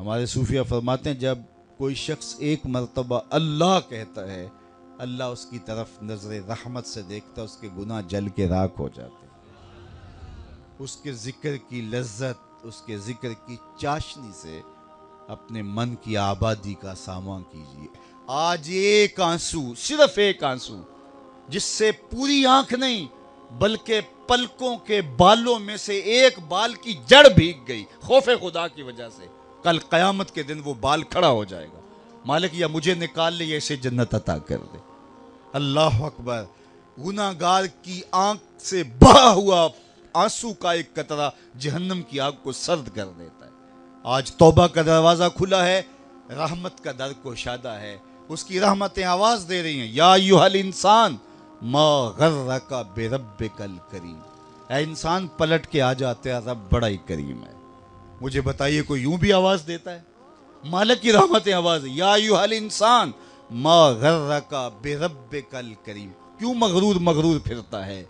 ہمارے صوفیہ فرماتے ہیں، جب کوئی شخص ایک مرتبہ اللہ کہتا ہے، اللہ اس کی طرف نظر رحمت سے دیکھتا اس کے گناہ جل کے راک ہو جاتے ہیں۔ اس کے ذکر کی لذت، اس کے ذکر کی چاشنی سے اپنے من کی آبادی کا سامان کیجیے۔ آج ایک آنسو، صرف ایک آنسو، جس سے پوری آنکھ نہیں، بلکہ پلکوں کے بالوں میں سے ایک بال کی جڑ بھیگ گئی، خوف خدا کی وجہ سے۔ کل قیامت کے دن وہ بال کھڑا ہو جائے گا۔ مالک، یا مجھے نکال لے، یا اسے جنت عطا کر دے۔ اللہ اکبر گناہ گار کی آنکھ سے بہا ہوا آنسو کا ایک قطرہ جہنم کی آگ کو سرد کر دیتا ہے۔ آج توبہ کا دروازہ کھلا ہے، رحمت کا در کو شادہ ہے۔ اس کی رحمتیں آواز دے رہی ہیں۔ یا ایوہل انسان ما غرکا بے رب کل کریم اے انسان، پلٹ کے آ جاتے ہیں رب بڑا ہی کریم ہے۔ مجھے بتائیے کوئی یوں بھی آواز دیتا ہے؟ مالک کی رحمتیں آواز یا ایوہل انسان ما غرکا بے رب کل کریم کیوں مغرور مغرور پھرتا ہے؟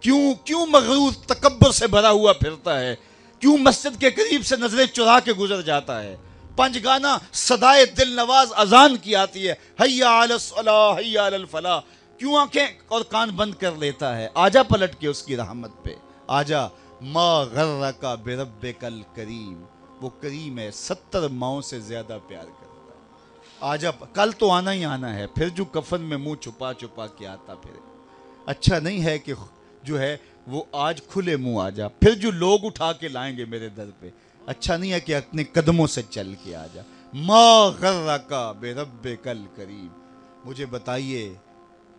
کیوں کیوں مغرور تکبر سے بھرا ہوا پھرتا ہے؟ کیوں مسجد کے قریب سے نظریں چرا کے گزر جاتا ہے؟ پنج گانا صدائے دل نواز اذان کی آتی ہے۔ حیا علی الصلاح، حیا علی الفلاح۔ کیوں آنکھیں اور کان بند کر لیتا ہے؟ آجا پلٹ کے اس کی رحمت پہ۔ آجا ما غرکا بے رب کل کریم وہ کریم ہے، ستر ماؤں سے زیادہ پیار کرتا ہے۔ آجا کل تو آنا ہی آنا ہے، پھر جو کفن میں منہ چھپا چھپا کے آتا پھر اچھا نہیں ہے کہ جو ہے وہ آج کھلے منہ آ جا، پھر جو لوگ اٹھا کے لائیں گے میرے در پہ۔ اچھا نہیں ہے کہ اپنے قدموں سے چل کے آ جا۔ ما غرکا بے رب کل کریم مجھے بتائیے،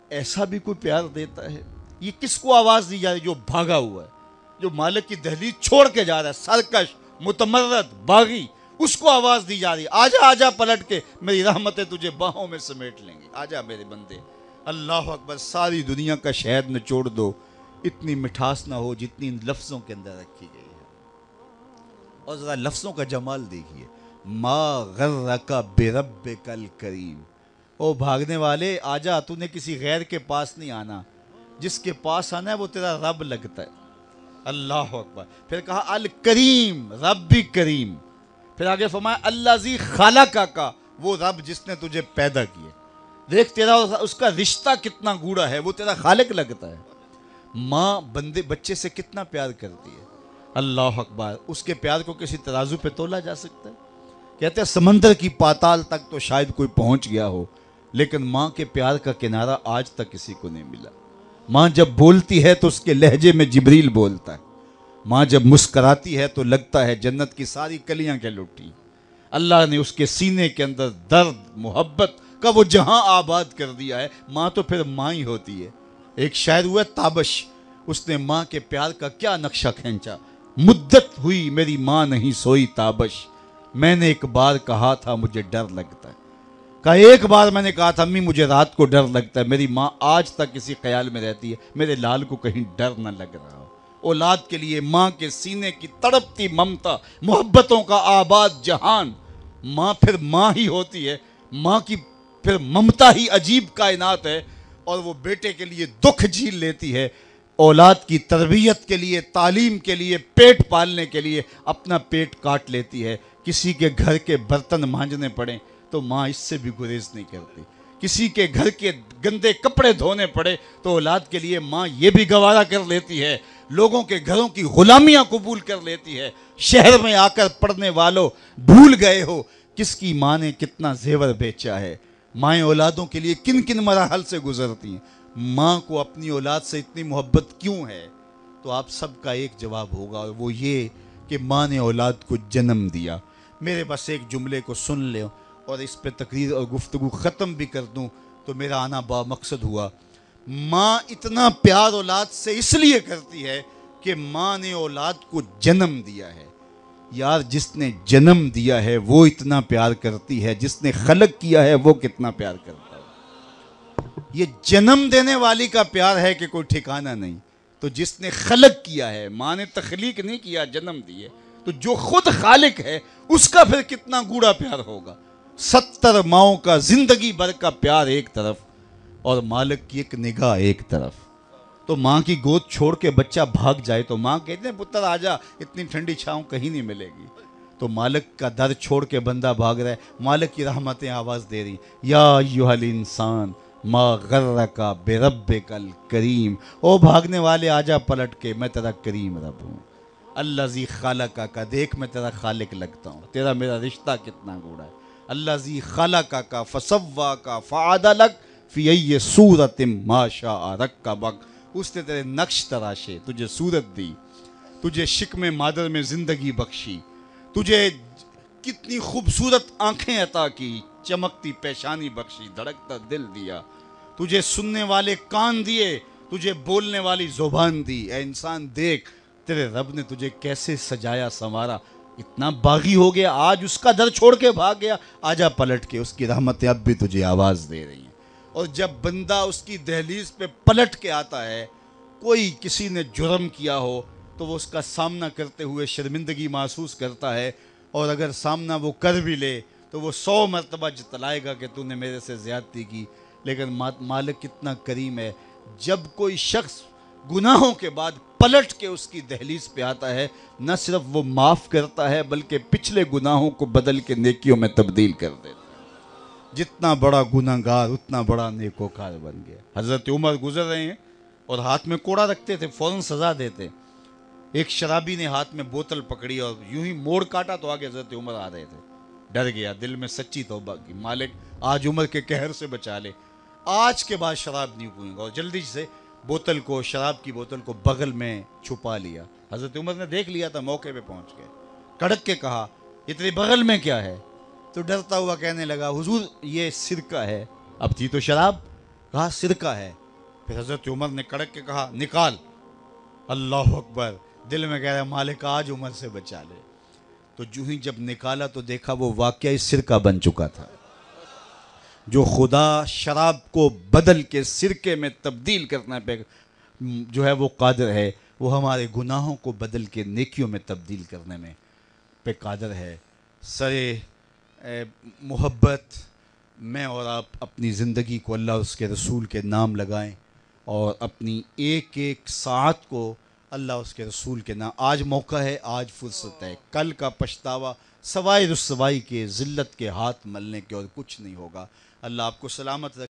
ایسا بھی کوئی پیار دیتا ہے؟ یہ کس کو آواز دی جا رہی جو بھاگا ہوا ہے؟ جو مالک کی دہلیز چھوڑ کے جا رہا ہے، سرکش، متمرد، باغی، اس کو آواز دی جا رہی آجا آجا پلٹ کے میری رحمتیں تجھے باہوں میں سمیٹ لیں گے آجا میرے بندے، اللہ اکبر، ساری دنیا کا شہد نچوڑ دو۔ اتنی مٹھاس نہ ہو جتنی ان لفظوں کے اندر رکھی گئی ہے۔ اور ذرا لفظوں کا جمال دیکھیے۔ ما غرکا بے رب کل کریم او بھاگنے والے، آجا، تو نے کسی غیر کے پاس نہیں آنا۔ جس کے پاس آنا ہے، وہ تیرا رب لگتا ہے۔ اللہ اکبر۔ پھر کہا، الکریم، رب بھی کریم۔ پھر آگے فرمایا اللہ زی خالقہ کا وہ رب جس نے تجھے پیدا کیے۔ دیکھ، تیرا اس کا رشتہ کتنا گوڑا ہے، وہ تیرا خالق لگتا ہے۔ ماں بندے، بچے سے کتنا پیار کرتی ہے۔ اللہ اکبر، اس کے پیار کو کسی ترازو پہ تولا جا سکتا ہے۔ کہتے ہیں، سمندر کی پاتال تک تو شاید کوئی پہنچ گیا ہو، لیکن ماں کے پیار کا کنارہ آج تک کسی کو نہیں ملا۔ ماں جب بولتی ہے تو اس کے لہجے میں جبریل بولتا ہے۔ ماں جب مسکراتی ہے تو لگتا ہے جنت کی ساری کلیاں کے لٹی اللہ نے اس کے سینے کے اندر درد، محبت کا وہ جہاں آباد کر دیا ہے۔ ماں تو پھر ماں ہی ہوتی ہے۔ ایک شاعر ہوا تابش۔ اس نے ماں کے پیار کا کیا نقشہ کھینچا۔ مدت ہوئی، میری ماں نہیں سوئی تابش۔ میں نے ایک بار کہا تھا، مجھے ڈر لگتا ہے۔ کہا، ایک بار میں نے کہا تھا، امی، مجھے رات کو ڈر لگتا ہے، میری ماں آج تک اسی خیال میں رہتی ہے، میرے لال کو کہیں ڈر نہ لگ رہا ہو۔ اولاد کے لیے ماں کے سینے کی تڑپتی ممتا، محبتوں کا آباد جہان۔ ماں پھر ماں ہی ہوتی ہے، ماں کی پھر ممتا ہی عجیب کائنات ہے، اور وہ بیٹے کے لیے دکھ جھیل لیتی ہے۔ اولاد کی تربیت کے لیے، تعلیم کے لیے، پیٹ پالنے کے لیے اپنا پیٹ کاٹ لیتی ہے۔ کسی کے گھر کے برتن مانجنے پڑیں۔ تو ماں اس سے بھی گریز نہیں کرتی۔ کسی کے گھر کے گندے کپڑے دھونے پڑے تو اولاد کے لیے ماں یہ بھی گوارا کر لیتی ہے۔ لوگوں کے گھروں کی غلامیاں قبول کر لیتی ہے۔ شہر میں آ کر پڑھنے والوں بھول گئے ہو کس کی ماں نے کتنا زیور بیچا ہے۔ مائیں اولادوں کے لیے کن کن مراحل سے گزرتی ہیں۔ ماں کو اپنی اولاد سے اتنی محبت کیوں ہے؟ تو آپ سب کا ایک جواب ہوگا اور وہ یہ کہ ماں نے اولاد کو جنم دیا۔ میرے بس ایک جملے کو سن لے اور اس پہ تقریر اور گفتگو ختم بھی کر دوں تو میرا آنا با مقصد ہوا۔ ماں اتنا پیار اولاد سے اس لیے کرتی ہے کہ ماں نے اولاد کو جنم دیا ہے۔ یار، جس نے جنم دیا ہے وہ اتنا پیار کرتی ہے، جس نے خلق کیا ہے وہ کتنا پیار کرتا ہے۔ یہ جنم دینے والی کا پیار ہے کہ کوئی ٹھکانہ نہیں۔ تو جس نے خلق کیا ہے، ماں نے تخلیق نہیں کیا، جنم دیے۔ تو جو خود خالق ہے، اس کا پھر کتنا گوڑا پیار ہوگا۔ ستر ماؤں کا زندگی بھر کا پیار ایک طرف اور مالک کی ایک نگاہ ایک طرف۔ تو ماں کی گود چھوڑ کے بچہ بھاگ جائے تو ماں کہتے ہیں پتر، آ جا، اتنی ٹھنڈی چھاؤں کہیں نہیں ملے گی۔ تو مالک کا در چھوڑ کے بندہ بھاگ رہا ہے، مالک کی رحمتیں آواز دے رہی۔ یا ایوہ الانسان ما غرکا بے رب کل کریم او بھاگنے والے آجا پلٹ کے، میں تیرا کریم رب ہوں۔ اللہ زی خالقہ کا دیکھ میں تیرا خالق لگتا ہوں۔ تیرا میرا رشتہ کتنا گوڑا ہے۔ اللہ زی خالقہ کا فسوا کا فعادلک فی ای صورت ما شاء رکبک۔ اس نے تیرے نقش تراشے، تجھے صورت دی، تجھے شکم مادر میں زندگی بخشی، تجھے کتنی خوبصورت آنکھیں عطا کی، چمکتی پیشانی بخشی، دھڑکتا دل دیا۔ تجھے سننے والے کان دیے، تجھے بولنے والی زبان دی۔ اے انسان، دیکھ، تیرے رب نے تجھے کیسے سجایا، سنوارا۔ اتنا باغی ہو گیا، آج اس کا در چھوڑ کے بھاگ گیا۔ آجا پلٹ کے اس کی رحمتیں اب بھی تجھے آواز دے رہی ہیں۔ اور جب بندہ اس کی دہلیز پہ پلٹ کے آتا ہے، کوئی کسی نے جرم کیا ہو، تو وہ اس کا سامنا کرتے ہوئے شرمندگی محسوس کرتا ہے۔ اور اگر سامنا وہ کر بھی لے، تو وہ سو مرتبہ جتلائے گا کہ تو نے میرے سے زیادتی کی۔ لیکن مالک کتنا کریم ہے۔ جب کوئی شخص گناہوں کے بعد پلٹ کے اس کی دہلیز پہ آتا ہے، نہ صرف وہ معاف کرتا ہے، بلکہ پچھلے گناہوں کو بدل کے نیکیوں میں تبدیل کر دیتا ہے۔ جتنا بڑا گناہ گار اتنا بڑا نیکوکار بن گیا۔ حضرت عمر گزر رہے ہیں اور ہاتھ میں کوڑا رکھتے تھے، فوراً سزا دیتے۔ ایک شرابی نے ہاتھ میں بوتل پکڑی اور یوں ہی موڑ کاٹا تو آگے حضرت عمر آ رہے تھے۔ ڈر گیا، دل میں سچی توبہ کی۔ مالک، آج عمر کے کہر سے بچا لے۔ آج کے بعد شراب نہیں پوئیں گا اور جلدی سے بوتل کو، شراب کی بوتل کو بغل میں چھپا لیا۔ حضرت عمر نے دیکھ لیا تھا، موقع پہ پہنچ گئے۔ کڑک کے کہا، اتنی بغل میں کیا ہے؟ تو ڈرتا ہوا کہنے لگا، حضور، یہ سرکہ ہے۔ اب تھی تو شراب؟ کہا، سرکہ ہے۔ پھر حضرت عمر نے کڑک کے کہا، نکال۔ اللہ اکبر، دل میں کہہ رہا مالک آج عمر سے بچا لے۔ تو جو ہی جب نکالا تو دیکھا وہ واقعی سرکہ بن چکا تھا۔ جو خدا شراب کو بدل کے سرکے میں تبدیل کرنا پہ جو ہے وہ قادر ہے، وہ ہمارے گناہوں کو بدل کے نیکیوں میں تبدیل کرنے میں پہ قادر ہے۔ سر محبت، میں اور آپ اپنی زندگی کو اللہ اس کے رسول کے نام لگائیں اور اپنی ایک ایک ساتھ کو اللہ اس کے رسول کے نام، آج موقع ہے، آج فرصت ہے۔ کل کا پچھتاوا سوائے رسوائی کے، ذلت کے ہاتھ ملنے کے اور کچھ نہیں ہوگا۔ اللہ آپ کو سلامت رکھ